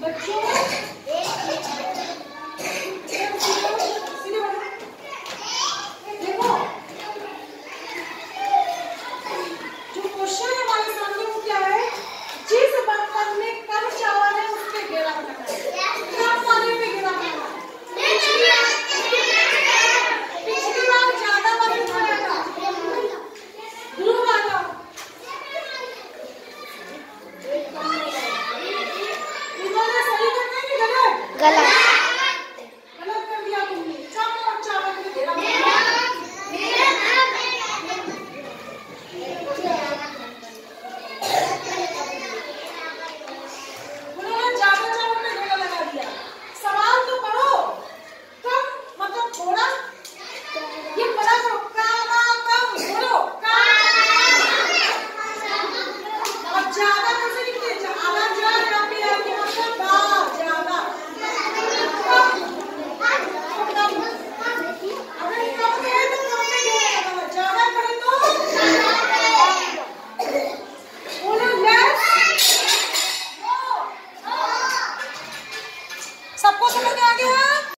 बच्चों देखो जो क्वेश्चन है हमारे 哥俩 सबको समझ में आ गया?